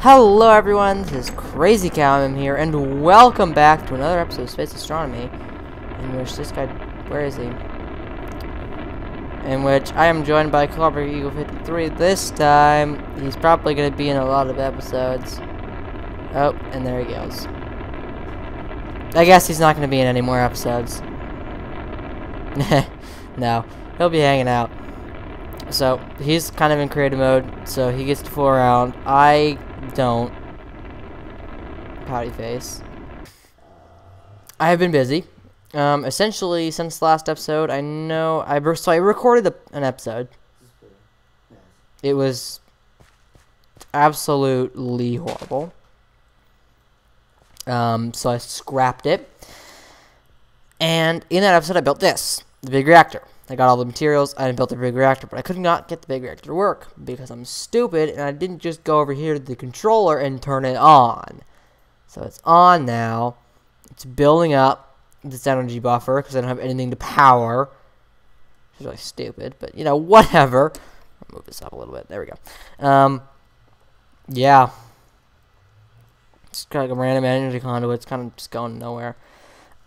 Hello everyone, this is Crazy Cow here, and welcome back to another episode of Space Astronomy, in which this guy, where is he? In which I am joined by Clover Eagle 53. This time, he's probably going to be in a lot of episodes. Oh, and there he goes. I guess he's not going to be in any more episodes. no, he'll be hanging out. So, he's kind of in creative mode, so he gets to fool around. I don't. Pouty face. I have been busy. Um, essentially, since last episode, I know I so I recorded an episode. It was absolutely horrible. Um, so I scrapped it. And in that episode, I built this, the big reactor. I got all the materials, I built the big reactor, but I could not get the big reactor to work because I'm stupid and I didn't just go over here to the controller and turn it on. So it's on now. It's building up this energy buffer because I don't have anything to power. It's really stupid, but you know, whatever. I'll move this up a little bit. There we go. Um, yeah. It's got like a random energy conduit. It's kind of just going nowhere.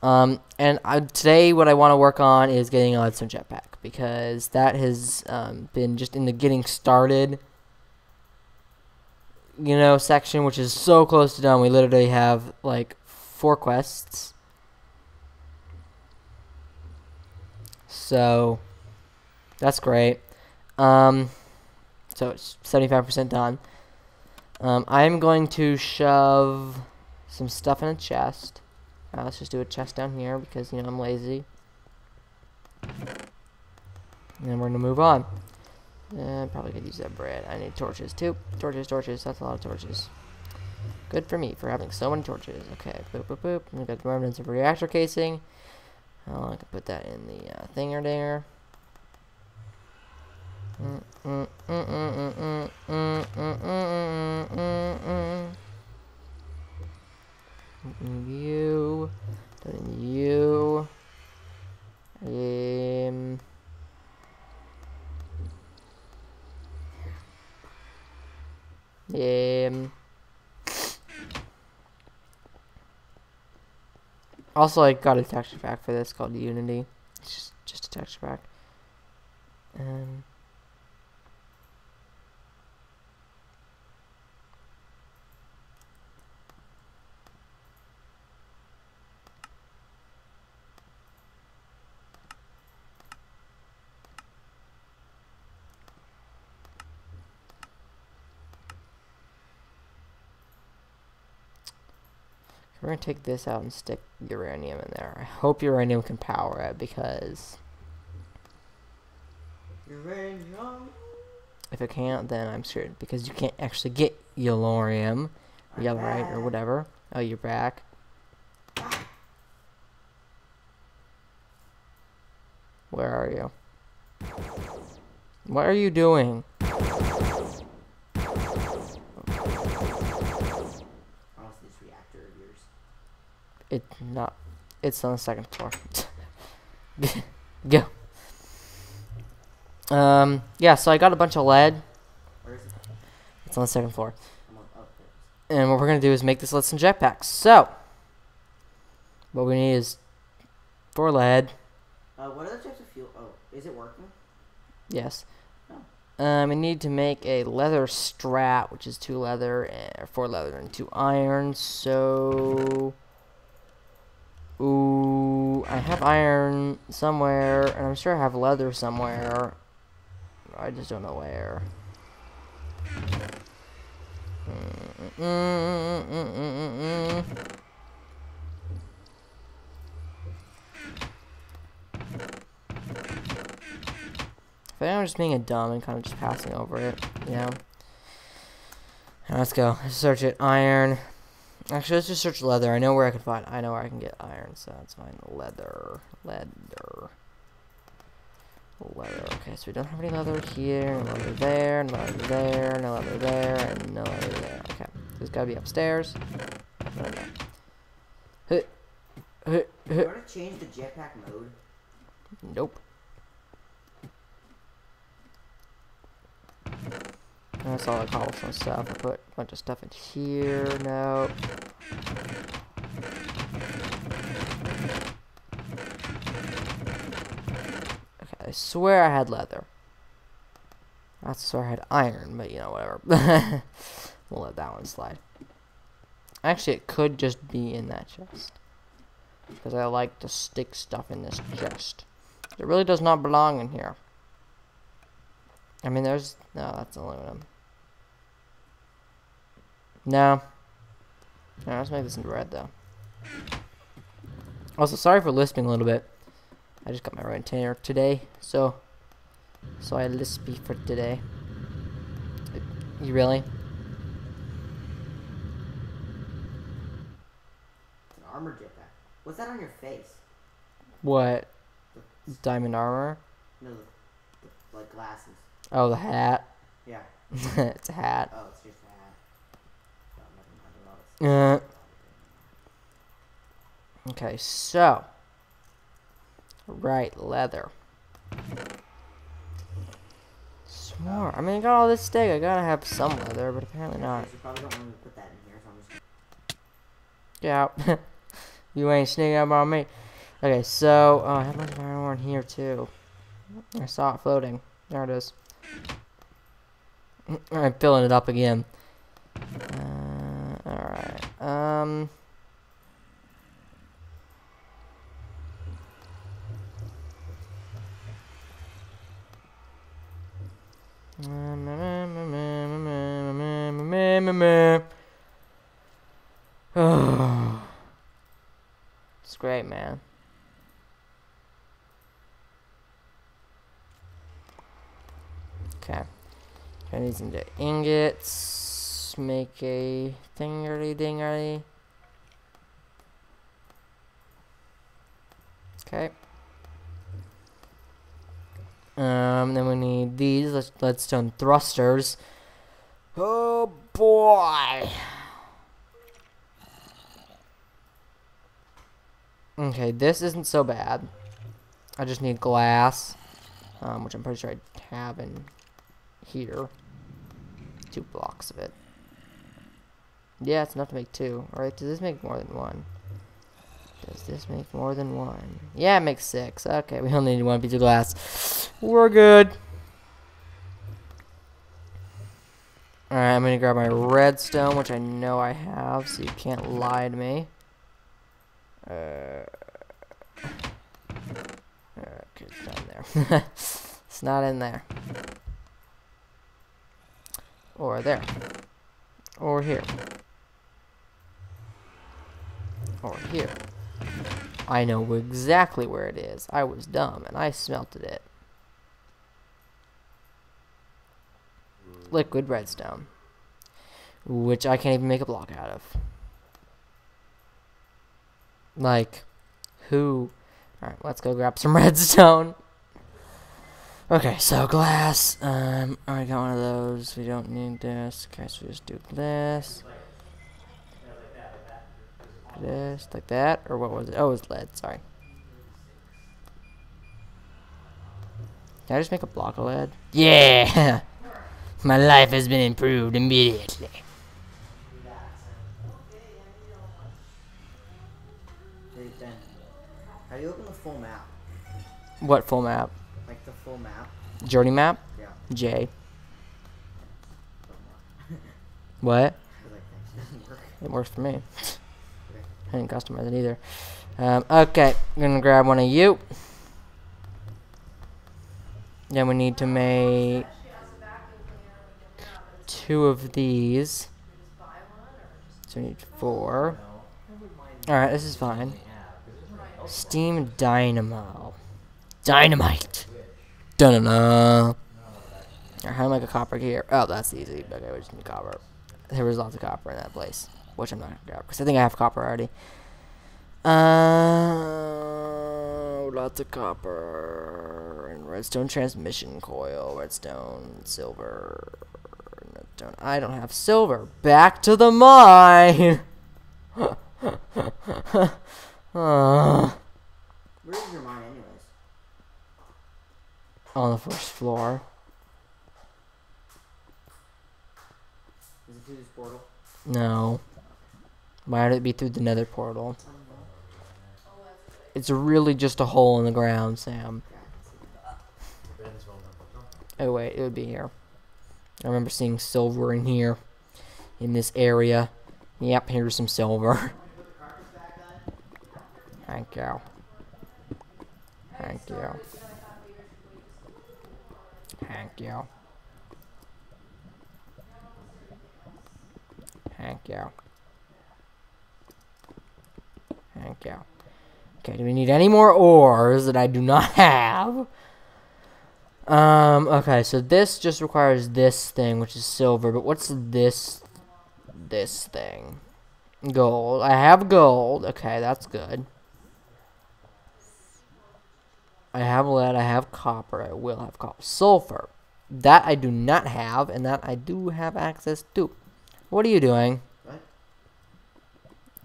Um, and I, today what I want to work on is getting a Leadstone Jetpack because that has um, been just in the getting started, you know, section, which is so close to done. We literally have like four quests. So that's great. Um, so it's 75% done. Um, I'm going to shove some stuff in a chest. Uh, let's just do a chest down here because, you know, I'm lazy. And then we're going to move on. Uh, probably could use that bread. I need torches too. Torches, torches. That's a lot of torches. Good for me for having so many torches. Okay, boop, boop, boop. We got the remnants of reactor casing. I can put that in the uh, thinger dinger. You you, um, um, also I got a texture pack for this called Unity, it's just, just a texture pack, um, We're going to take this out and stick uranium in there. I hope uranium can power it because... Uranium. If it can't, then I'm screwed. Because you can't actually get yellorium. Yellorite or whatever. Oh, you're back. Where are you? What are you doing? It not. It's on the second floor. Go. Um. Yeah. So I got a bunch of lead. Where is it? It's on the second floor. I'm up, up there. And what we're gonna do is make this lead some jetpacks. So. What we need is four lead. Uh, what other types of fuel? Oh, is it working? Yes. Oh. Um, we need to make a leather strap, which is two leather, and four leather and two iron. So, ooh, I have iron somewhere, and I'm sure I have leather somewhere. I just don't know where. I think I'm just being a dumb and kind of just passing over it, you know? Now let's go. Search it. Iron. Actually, let's just search leather. I know where I can find. I know where I can get iron, so that's fine. Leather. Leather. Leather. Okay, so we don't have any leather here. No leather there. No leather there. No leather there. And no leather there. Okay. There's gotta be upstairs. No, no. Huh. Huh. You Huh. want to change the jetpack mode? Nope. That's all the cobblestone stuff. I put a bunch of stuff in here. No. Okay, I swear I had leather. I swear I had iron, but you know, whatever. we'll let that one slide. Actually, it could just be in that chest. Because I like to stick stuff in this chest. It really does not belong in here. I mean, there's... No, that's aluminum. No. Alright, let's make this in red, though. Also, sorry for lisping a little bit. I just got my retainer today, so... So I lispy for today. You really? An armor jetpack. What's that on your face? What? Diamond armor? No, the, the, like glasses. Oh, the hat. Yeah. it's a hat. Oh, it's just a hat. Oh, never mind. I thought it was- Uh, okay, so. Right, leather. Smart. I mean, I got all this steak. I gotta have some leather, but apparently not. You probably don't want me to put that in here, so I'm just. Get out. you ain't sneaking up on me. Okay, so. Oh, I have my iron ore in here, too. I saw it floating. There it is. I'm filling it up again. Uh. Um. It's great, man. Okay. Turn these into ingots. Make a thingery dingery. Okay. Um, then we need these lead- leadstone thrusters. Oh boy. Okay, this isn't so bad. I just need glass, um, which I'm pretty sure I have in here. Two blocks of it. Yeah, it's enough to make two. Alright, does this make more than one? Does this make more than one? Yeah, it makes six. Okay, we only need one piece of glass. We're good. Alright, I'm gonna grab my redstone, which I know I have, so you can't lie to me. Uh, okay, it's not in there. it's not in there. Or there. Or here. Or here. I know exactly where it is. I was dumb and I smelted it. Liquid redstone. Which I can't even make a block out of. Like, who? Alright, let's go grab some redstone. Okay, so glass. Um, I got one of those. We don't need this. Okay, so we just do this. This, like that, or what was it? Oh, it was lead. Sorry. Can I just make a block of lead? Yeah! My life has been improved immediately. Hey, Ben. How do you open the full map? What full map? Like the full map? Journey map? Yeah. J. What? I was like, thanks. It doesn't work. It works for me. I didn't customize it either. Um, okay, I'm gonna grab one of you. Then we need to make two of these. So we need four. Alright, this is fine. Steam Dynamo. Dynamite! Dun-dun-dun. Alright, how do I make a copper here? Oh, that's easy. Okay, we just need copper. There was lots of copper in that place. Which I'm not gonna grab, because I think I have copper already. Uh, lots of copper and redstone transmission coil, redstone, silver, redstone. I don't have silver. Back to the mine. uh, Where is your mine, anyways? on the first floor. No. Would it be through the nether portal? It's really just a hole in the ground, Sam. Oh wait, it would be here. I remember seeing silver in here. In this area. Yep, here's some silver. Thank you. Thank you. Thank you. Thank you. Thank you. Okay, do we need any more ores that I do not have? Um, okay, so this just requires this thing, which is silver, but what's this, this thing? Gold. I have gold. Okay, that's good. I have lead, I have copper, I will have copper. Sulfur. That I do not have, and that I do have access to. What are you doing?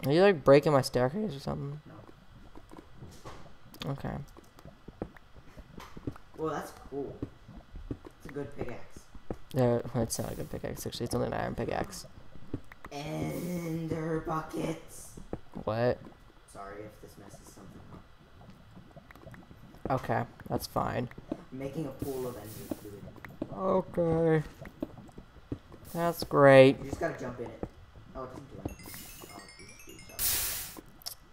Are you like breaking my staircase or something? No. Okay. Well, that's cool. It's a good pickaxe. There, it's not a good pickaxe actually. It's only an iron pickaxe. Ender buckets. What? Sorry if this messes something up. Okay, that's fine. I'm making a pool of ender fluid. Okay. That's great. You just gotta jump in it. Oh, it doesn't do anything.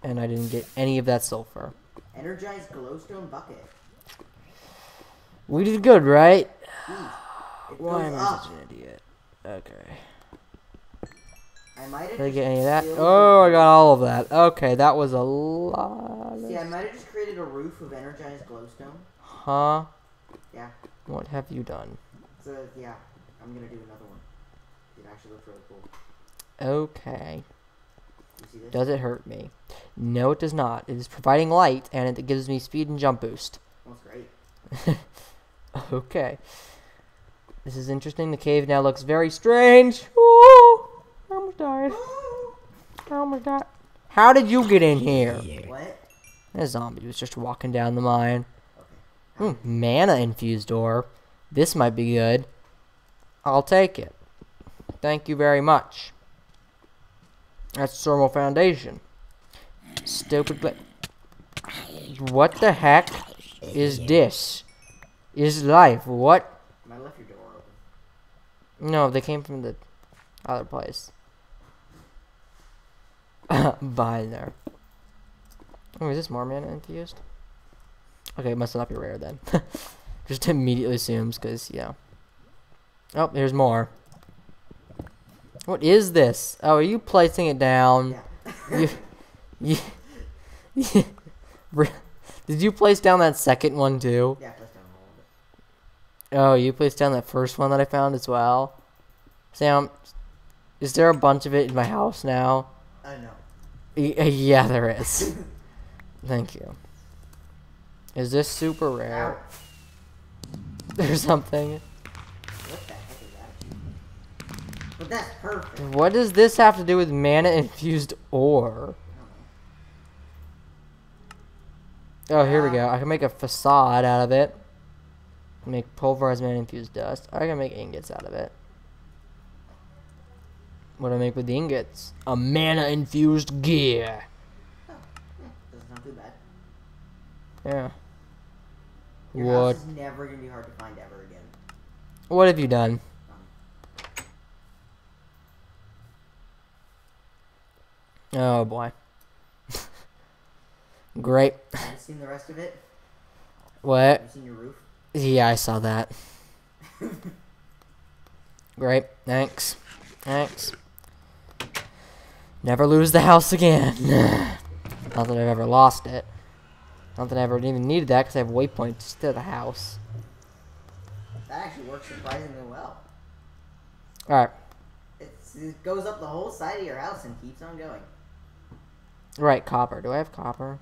And I didn't get any of that sulfur. Energized glowstone bucket. We did good, right? Why am I such an idiot? Okay. I might have Did I get any of that? Oh, I got all of that. Okay, that was a lot. See, I might have just created a roof of energized glowstone. Huh? Yeah. What have you done? So yeah, I'm gonna do another one. It actually looks really cool. Okay. You see this? Does it hurt me? No, it does not. It is providing light, and it gives me speed and jump boost. That's great. Okay. This is interesting. The cave now looks very strange. Ooh, I almost died. I almost died. How did you get in here? What? A zombie was just walking down the mine. Okay. Ooh, mana infused ore. This might be good. I'll take it. Thank you very much. That's thermal foundation. Stupid. What the heck is this? Is life? What? I left your door open. No, they came from the other place. Behind there. Oh, is this more mana infused? Okay, it must not be rare then. Just immediately assumes, because, yeah. Oh, there's more. What is this? Oh, are you placing it down? Yeah. You, you, Did you place down that second one too? yeah, place down all of it. Oh, you placed down that first one that I found as well? Sam, is there a bunch of it in my house now? Uh, know. Uh, yeah, there is. Thank you. Is this super rare Ow. or something? What the heck is that? But that's perfect. What does this have to do with mana infused ore? Oh, here we go. I can make a facade out of it. Make pulverized mana infused dust. I can make ingots out of it. What do I make with the ingots? A mana infused gear. Oh, yeah, doesn't too bad. Yeah. Your What? never gonna be hard to find ever again. What have you done? Oh boy. Great. Have you seen the rest of it? What? Have you seen your roof? Yeah, I saw that. Great. Thanks. Thanks. Never lose the house again. Not that I've ever lost it. Not that I ever even needed that because I have waypoints to the house. That actually works surprisingly well. Alright. It goes up the whole side of your house and keeps on going. Right, copper. Do I have copper?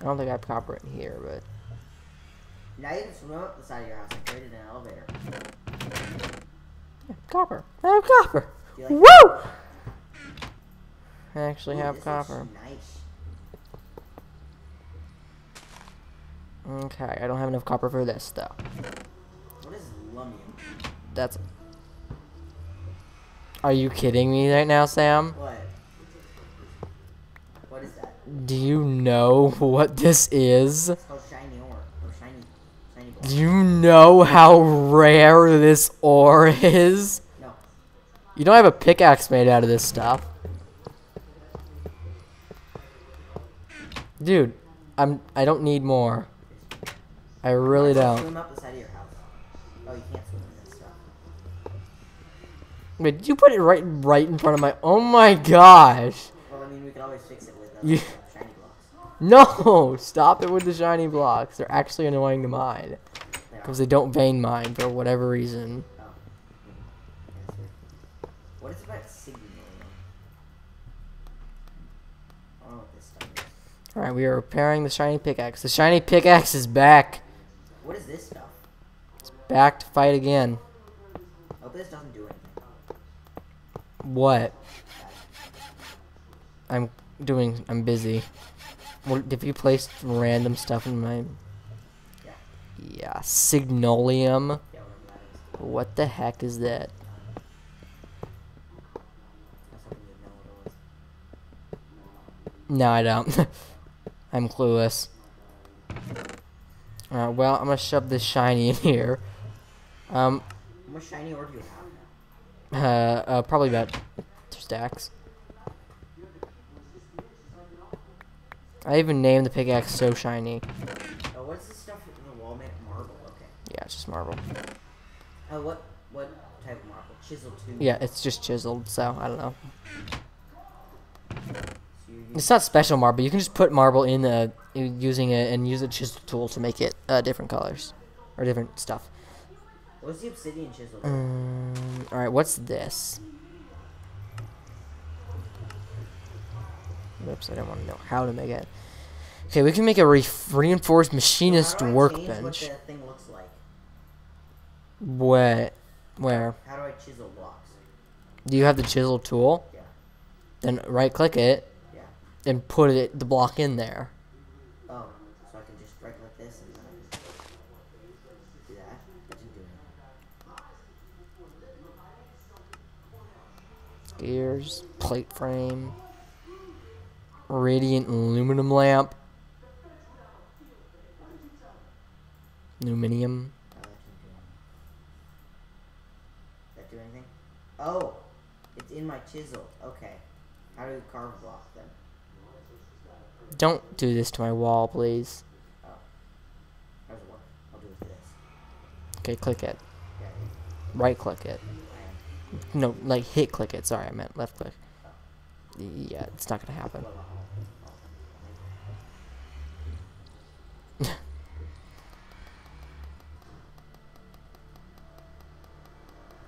I don't think I have copper in here, but. Now you can swim up the side of your house and create an elevator. Yeah, copper. I have copper. Like Woo! I actually Ooh, have copper. Nice. Okay, I don't have enough copper for this though. What is lumium? That's. Are you kidding me right now, Sam? What? What is that? Do you know what this is? It's called shiny ore. Or shiny, shiny. Do you know how rare this ore is? No. You don't have a pickaxe made out of this stuff. Dude, I'm I don't need more. I really don't. Swim up the side of your house. Oh, you can't swim in this stuff. Wait, did you put it right right in front of my Oh my gosh. Well, I mean, we could always fix it with You- shiny blocks. No! Stop it with the shiny blocks. They're actually annoying to mine. Because they don't vein mine for whatever reason. Oh. What is about signaling? I don't know what this stuff. Alright, we are repairing the shiny pickaxe. The shiny pickaxe is back. What is this stuff? It's Back to fight again. I hope this doesn't do anything. What? I'm doing. I'm busy. What, if you placed random stuff in my. Yeah. Yeah, Signalum. Yeah, whatever that is. What the heck is that? That's something you know what it was. No, I don't. I'm clueless. Alright, well, I'm gonna shove this shiny in here. Um, How much shiny ore do you have now? uh, uh probably about two stacks. I even named the pickaxe so shiny. Oh, what's this stuff in the wall made marble? Okay. Yeah, it's just marble. Oh, what what type of marble? Chisel two. Yeah, it's just chiseled, so I don't know. So you use, It's not special marble. You can just put marble in uh, using it and use a chisel tool to make it uh, different colors or different stuff. what's the obsidian chisel? Um, all right, what's this? Oops, I didn't want to know how to make it. Okay, we can make a re- reinforced machinist I workbench. What like? What? Where? How do I chisel blocks? Do you have the chisel tool? Yeah. Then right click it Yeah. and put it the block in there. Oh, so I can just right like this and then I do that. That didn't do. Gears, plate frame, radiant aluminum lamp, aluminium. Oh, that do anything. That do anything? Oh, it's in my chisel. Okay. How do you carve a block then? Don't do this to my wall, please. Oh. How does it work? I'll do this. Okay, click it. Right click it. No, like hit click it. Sorry, I meant left click. Yeah, it's not gonna happen.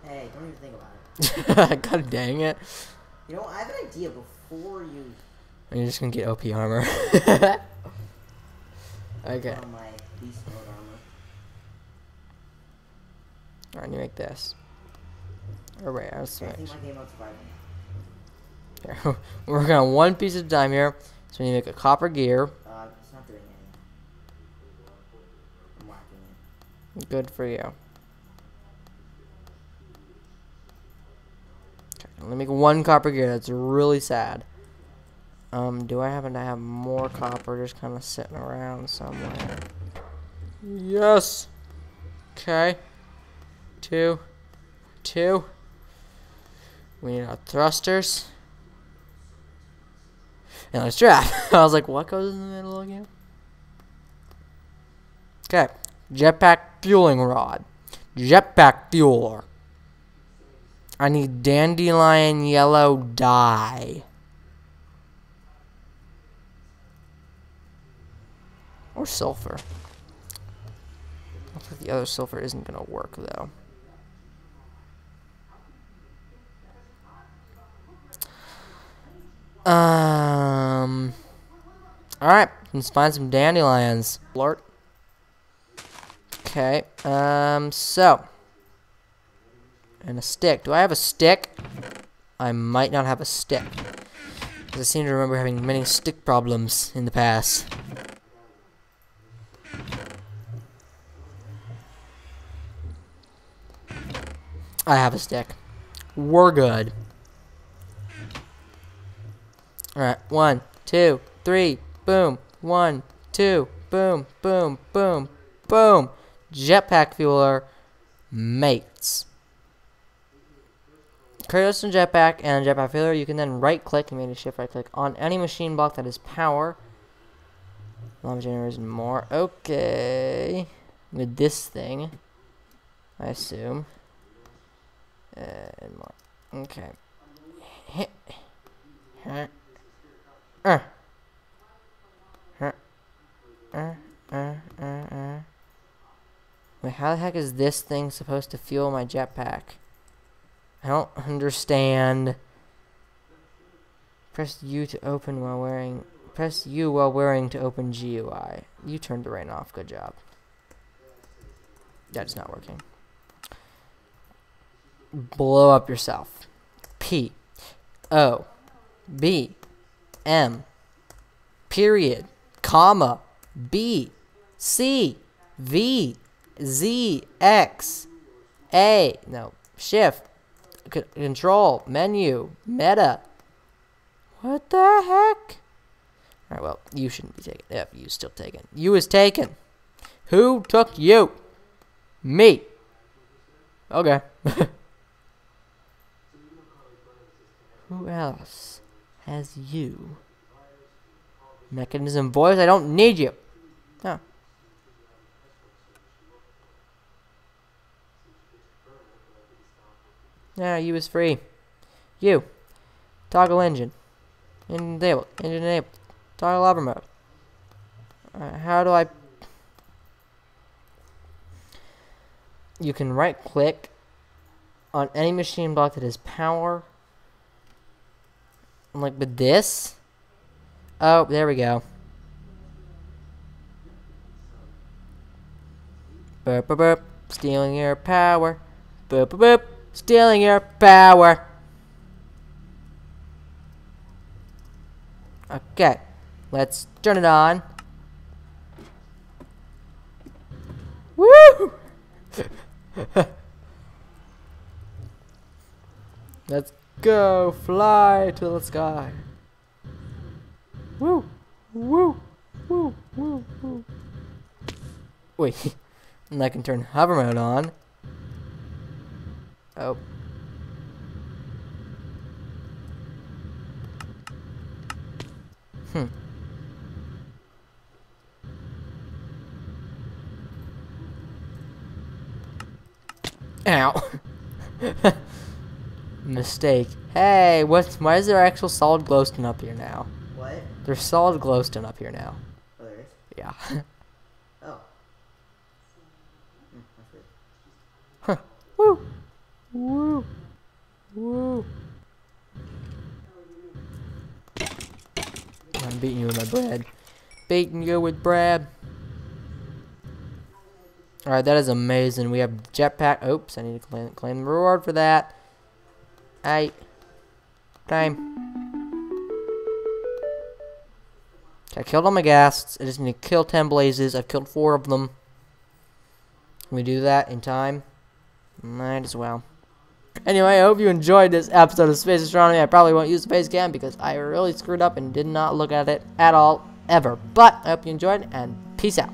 Hey, don't even think about it. God dang it. You know, I have an idea before you You're just gonna get OP armor. okay. on my beast mode armor. Alright, you make this. Or wait, I was Okay, I think switch. my game mode's surviving. Here. We're working on one piece of a time here. So we need to make a copper gear. Uh, it's not doing anything. I'm whacking it. Good for you. Let me make one copper gear. That's really sad. Um, do I happen to have more copper just kind of sitting around somewhere? Yes. Okay. Two. Two. We need our thrusters. And our strap. I was like, what goes in the middle again? Okay. Jetpack fueling rod. Jetpack fueler. I need dandelion yellow dye. Or sulfur. Looks like the other sulfur isn't gonna work though. Um. Alright, let's find some dandelions. Blart. Okay, um, so. And a stick. Do I have a stick? I might not have a stick. Because I seem to remember having many stick problems in the past. I have a stick. We're good. Alright, one, two, three, boom. One, two, boom, boom, boom, boom. Jetpack fueler mates. Kratos and jetpack and jetpack fueler, you can then right click and maybe shift right click on any machine block that is power. Lava generators more. Okay. With this thing, I assume. Uh, and more. Okay. Uh. Huh. Uh, uh, uh, uh. Wait, how the heck is this thing supposed to fuel my jetpack? I don't understand. Press U to open while wearing. Press U while wearing to open GUI. You turned the rain off. Good job. That's not working. Blow up yourself. P. O. B. M. Period. Comma. B. C. V. Z. X. A. No. Shift. Control. Menu. Meta. What the heck? Alright, well, you shouldn't be taken. Yep, you still taken. You is taken. Who took you? Me. Okay. Who else has you? Mekanism voice, I don't need you. Huh. Yeah, you is free. You. Toggle engine. Enable. Engine enabled. Toggle hover mode. Uh, how do I... You can right click on any machine block that has power. Like with this. Oh, there we go. Burp, burp, burp. Stealing your power. Burp, burp, burp. Stealing your power. Okay. Let's turn it on. Woo! Let's go fly to the sky. Woo! Woo! Woo! Woo! Woo! Wait. and I can turn hover mode on. Oh. Hmm. Ow. Mistake. Hey, what's why is there actual solid glowstone up here now? What? There's solid glowstone up here now. Oh, there is? Yeah. Oh. Hmm, that's weird. Woo! Woo! Woo! I'm beating you with my bread. Beating you with bread. Alright, that is amazing. We have jetpack. Oops, I need to claim, claim the reward for that. Hey. Time. I killed all my ghasts. I just need to kill 10 blazes. I've killed 4 of them. Can we do that in time? Might as well. Anyway, I hope you enjoyed this episode of Space Astronomy. I probably won't use the face cam because I really screwed up and did not look at it at all, ever. But I hope you enjoyed, and peace out.